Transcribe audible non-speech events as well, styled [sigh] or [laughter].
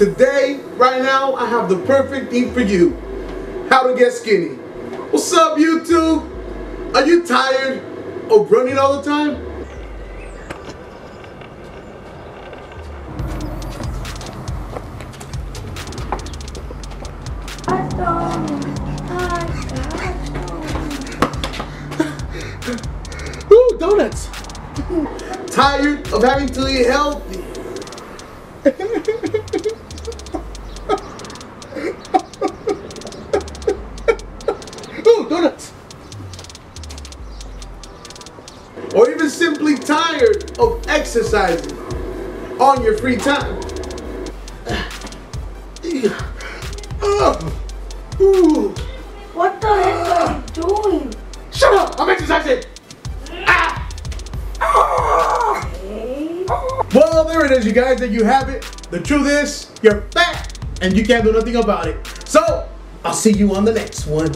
Today, right now, I have the perfect thing for you. How to get skinny. What's up, YouTube? Are you tired of running all the time? [laughs] Ooh, donuts. [laughs] Tired of having to eat healthy. [laughs] Or even simply tired of exercising on your free time. What the heck are you doing? Shut up! I'm exercising! Ah! Ah! Well, there it is, you guys. There you have it. The truth is, you're fat and you can't do nothing about it. So, I'll see you on the next one.